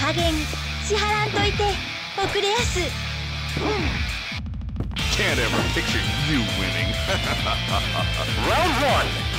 加減支払んといて遅れやす Can't ever picture you winning. Round one.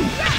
Yeah!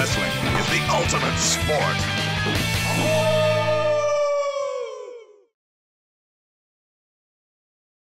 Wrestling is the ultimate sport.